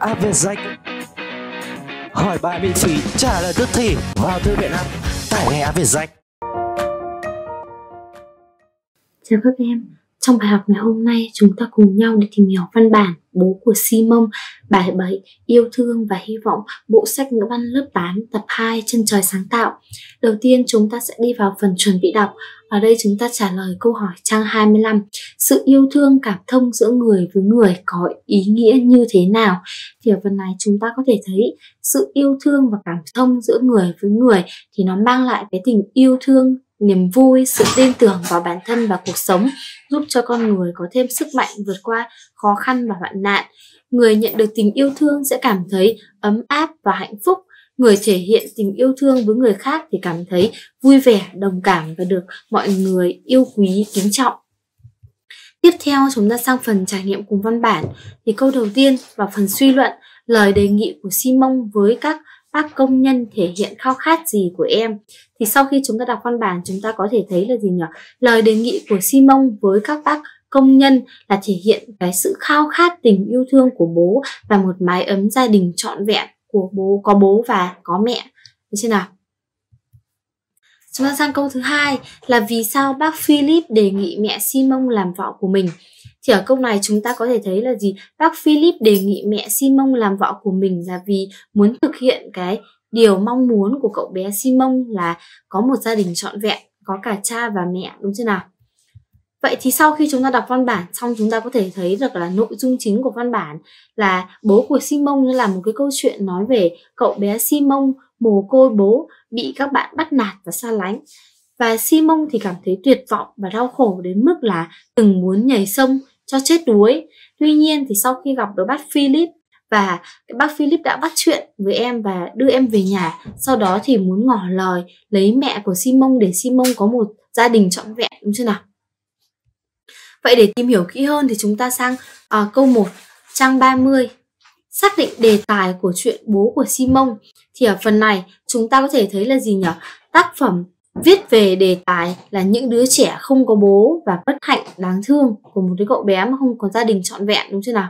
Avezek Hỏi bài miễn phí, trả lời tức thì. Vào thư viện app tải ngay Avezek Chào các em, trong bài học ngày hôm nay chúng ta cùng nhau để tìm hiểu văn bản Bố của Simon, bài 7, Yêu thương và hy vọng, bộ sách ngữ văn lớp 8, tập 2, Chân trời sáng tạo. Đầu tiên chúng ta sẽ đi vào phần chuẩn bị đọc. Ở đây chúng ta trả lời câu hỏi trang 25. Sự yêu thương cảm thông giữa người với người có ý nghĩa như thế nào? Thì ở phần này chúng ta có thể thấy sự yêu thương và cảm thông giữa người với người thì nó mang lại cái tình yêu thương niềm vui, sự tin tưởng vào bản thân và cuộc sống, giúp cho con người có thêm sức mạnh vượt qua khó khăn và hoạn nạn. Người nhận được tình yêu thương sẽ cảm thấy ấm áp và hạnh phúc. Người thể hiện tình yêu thương với người khác thì cảm thấy vui vẻ, đồng cảm và được mọi người yêu quý, kính trọng. Tiếp theo chúng ta sang phần trải nghiệm cùng văn bản. Thì câu đầu tiên và phần suy luận, lời đề nghị của Simon với các các công nhân thể hiện khao khát gì của em? Thì sau khi chúng ta đọc văn bản, chúng ta có thể thấy là gì nhỉ? Lời đề nghị của Simon với các bác công nhân là thể hiện cái sự khao khát tình yêu thương của bố và một mái ấm gia đình trọn vẹn của bố, có bố và có mẹ. Được chưa nào? Chúng ta sang câu thứ hai là vì sao bác Philip đề nghị mẹ Simon làm vợ của mình thì ở câu này chúng ta có thể thấy là gì? Bác Philip đề nghị mẹ Simon làm vợ của mình là vì muốn thực hiện cái điều mong muốn của cậu bé Simon là có một gia đình trọn vẹn, có cả cha và mẹ, đúng chưa nào? Vậy thì sau khi chúng ta đọc văn bản xong, chúng ta có thể thấy được là nội dung chính của văn bản là bố của Simon là một cái câu chuyện nói về cậu bé Simon mồ côi bố bị các bạn bắt nạt và xa lánh. Và Simon thì cảm thấy tuyệt vọng và đau khổ đến mức là từng muốn nhảy sông cho chết đuối. Tuy nhiên thì sau khi gặp được bác Philip và bác Philip đã bắt chuyện với em và đưa em về nhà. Sau đó thì muốn ngỏ lời lấy mẹ của Simon để Simon có một gia đình trọn vẹn đúng chưa nào? Vậy để tìm hiểu kỹ hơn thì chúng ta sang à, câu 1 trang 30 xác định đề tài của chuyện bố của Simon thì ở phần này chúng ta có thể thấy là gì nhỉ? Tác phẩm viết về đề tài là những đứa trẻ không có bố và bất hạnh đáng thương của một đứa cậu bé mà không có gia đình trọn vẹn đúng chưa nào?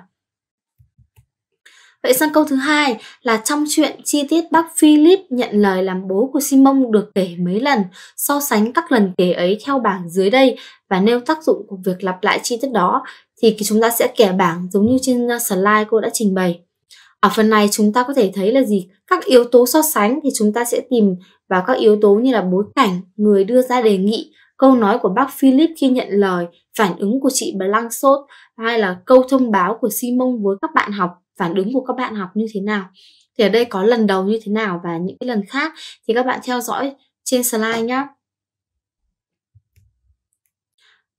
Vậy sang câu thứ hai là trong chuyện chi tiết bác Philip nhận lời làm bố của Simon được kể mấy lần, so sánh các lần kể ấy theo bảng dưới đây và nêu tác dụng của việc lặp lại chi tiết đó thì chúng ta sẽ kẻ bảng giống như trên slide cô đã trình bày. Ở phần này chúng ta có thể thấy là gì? Các yếu tố so sánh thì chúng ta sẽ tìm vào các yếu tố như là bối cảnh, người đưa ra đề nghị, câu nói của bác Philip khi nhận lời, phản ứng của chị Blanchot hay là câu thông báo của Simon với các bạn học, phản ứng của các bạn học như thế nào. Thì ở đây có lần đầu như thế nào và những cái lần khác thì các bạn theo dõi trên slide nhé.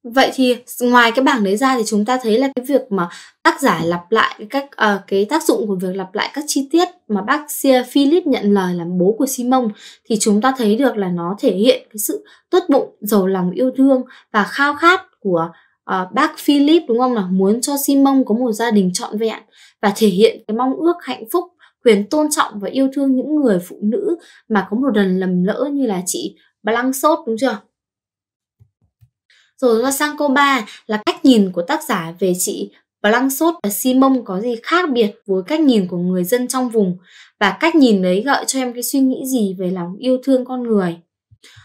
Vậy thì ngoài cái bảng đấy ra thì chúng ta thấy là cái việc mà tác giả lặp lại các cách uh, cái tác dụng của việc lặp lại các chi tiết mà bác Philip nhận lời làm bố của Simon thì chúng ta thấy được là nó thể hiện cái sự tốt bụng, giàu lòng yêu thương và khao khát của uh, bác Philip đúng không nào muốn cho Simon có một gia đình trọn vẹn và thể hiện cái mong ước hạnh phúc quyền tôn trọng và yêu thương những người phụ nữ mà có một lần lầm lỡ như là chị Blanchot đúng chưa? Rồi qua sang câu 3 là cách nhìn của tác giả về chị Blanchot và Simon có gì khác biệt với cách nhìn của người dân trong vùng? Và cách nhìn đấy gợi cho em cái suy nghĩ gì về lòng yêu thương con người.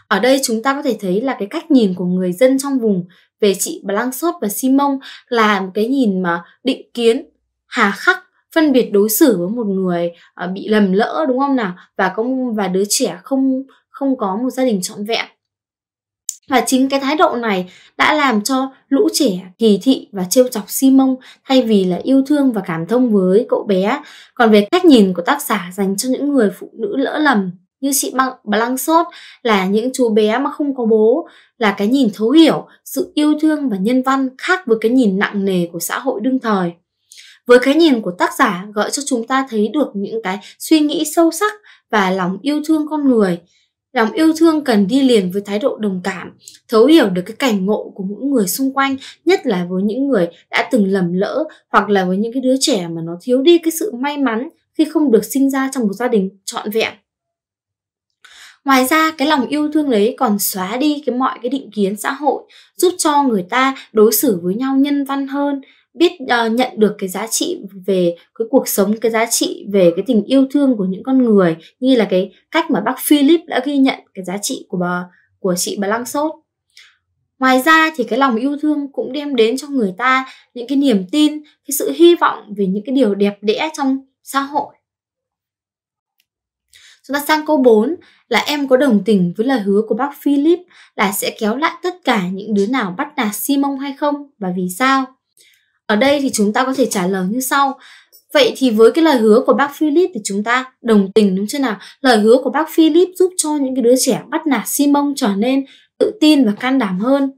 Ở đây chúng ta có thể thấy là cái cách nhìn của người dân trong vùng về chị Blanchot và Simon là một cái nhìn mà định kiến, hà khắc, phân biệt đối xử với một người ờ, bị lầm lỡ đúng không nào? Và công và đứa trẻ không không có một gia đình trọn vẹn và chính cái thái độ này đã làm cho lũ trẻ kỳ thị và trêu chọc Simon thay vì là yêu thương và cảm thông với cậu bé. Còn về cách nhìn của tác giả dành cho những người phụ nữ lỡ lầm như chị bằng băng sốt là những chú bé mà không có bố là cái nhìn thấu hiểu, sự yêu thương và nhân văn khác với cái nhìn nặng nề của xã hội đương thời. Với cái nhìn của tác giả gợi cho chúng ta thấy được những cái suy nghĩ sâu sắc và lòng yêu thương con người Lòng yêu thương cần đi liền với thái độ đồng cảm, thấu hiểu được cái cảnh ngộ của mỗi người xung quanh, nhất là với những người đã từng lầm lỡ hoặc là với những cái đứa trẻ mà nó thiếu đi cái sự may mắn khi không được sinh ra trong một gia đình trọn vẹn. Ngoài ra cái lòng yêu thương đấy còn xóa đi cái mọi cái định kiến xã hội, giúp cho người ta đối xử với nhau nhân văn hơn biết uh, nhận được cái giá trị về cái cuộc sống cái giá trị về cái tình yêu thương của những con người như là cái cách mà bác Philip đã ghi nhận cái giá trị của bà của chị bà Lăng Sốt ngoài ra thì cái lòng yêu thương cũng đem đến cho người ta những cái niềm tin cái sự hy vọng về những cái điều đẹp đẽ trong xã hội Chúng ta sang câu 4 là em có đồng tình với lời hứa của bác Philip là sẽ kéo lại tất cả những đứa nào bắt nạt Simon hay không và vì sao? Ở đây thì chúng ta có thể trả lời như sau. Vậy thì với cái lời hứa của bác Philip thì chúng ta đồng tình đúng chưa nào? Lời hứa của bác Philip giúp cho những cái đứa trẻ bắt nạt Simon trở nên tự tin và can đảm hơn.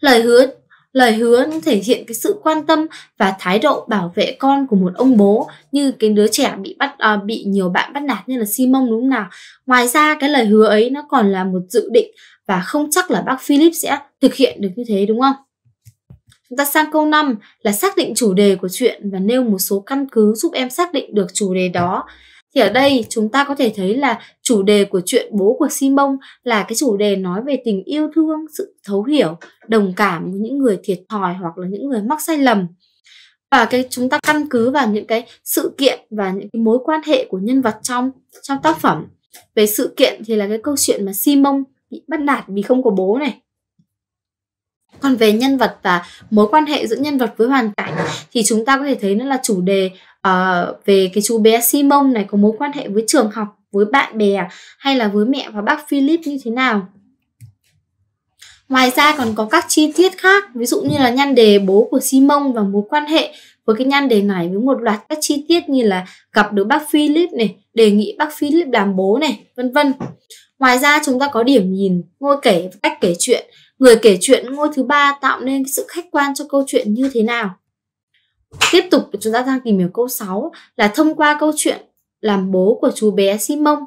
Lời hứa lời hứa thể hiện cái sự quan tâm và thái độ bảo vệ con của một ông bố như cái đứa trẻ bị bắt à, bị nhiều bạn bắt nạt như là Simon đúng không nào ngoài ra cái lời hứa ấy nó còn là một dự định và không chắc là bác Philip sẽ thực hiện được như thế đúng không Chúng ta sang câu 5 là xác định chủ đề của chuyện và nêu một số căn cứ giúp em xác định được chủ đề đó thì ở đây chúng ta có thể thấy là chủ đề của chuyện bố của Simon là cái chủ đề nói về tình yêu thương, sự thấu hiểu, đồng cảm với những người thiệt thòi hoặc là những người mắc sai lầm. Và cái chúng ta căn cứ vào những cái sự kiện và những cái mối quan hệ của nhân vật trong trong tác phẩm. Về sự kiện thì là cái câu chuyện mà Simon bị bắt nạt vì không có bố này. Còn về nhân vật và mối quan hệ giữa nhân vật với hoàn cảnh thì chúng ta có thể thấy nó là chủ đề uh, về cái chú bé Simon này có mối quan hệ với trường học, với bạn bè hay là với mẹ và bác Philip như thế nào. Ngoài ra còn có các chi tiết khác, ví dụ như là nhan đề bố của Simon và mối quan hệ với cái nhan đề này với một loạt các chi tiết như là gặp được bác Philip này, đề nghị bác Philip làm bố này, vân vân. Ngoài ra chúng ta có điểm nhìn, ngôi kể và cách kể chuyện. Người kể chuyện ngôi thứ ba tạo nên sự khách quan cho câu chuyện như thế nào. Tiếp tục chúng ta đang tìm hiểu câu 6 là thông qua câu chuyện làm bố của chú bé Simon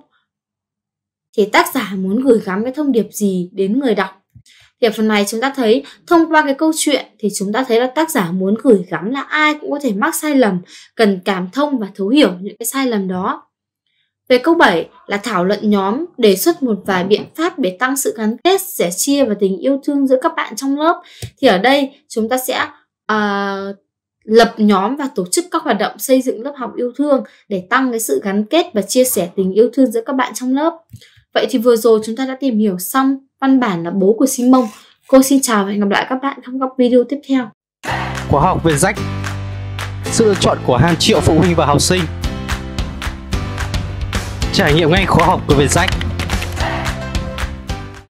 thì tác giả muốn gửi gắm cái thông điệp gì đến người đọc. Thì ở phần này chúng ta thấy thông qua cái câu chuyện thì chúng ta thấy là tác giả muốn gửi gắm là ai cũng có thể mắc sai lầm, cần cảm thông và thấu hiểu những cái sai lầm đó. Về câu 7 là thảo luận nhóm, đề xuất một vài biện pháp để tăng sự gắn kết, sẻ chia và tình yêu thương giữa các bạn trong lớp. Thì ở đây chúng ta sẽ uh, lập nhóm và tổ chức các hoạt động xây dựng lớp học yêu thương để tăng cái sự gắn kết và chia sẻ tình yêu thương giữa các bạn trong lớp. Vậy thì vừa rồi chúng ta đã tìm hiểu xong văn bản là bố của Simon. Cô xin chào và hẹn gặp lại các bạn trong các video tiếp theo. Khóa học về rách Sự lựa chọn của hàng triệu phụ huynh và học sinh Trải nghiệm ngay khóa học của Vietjet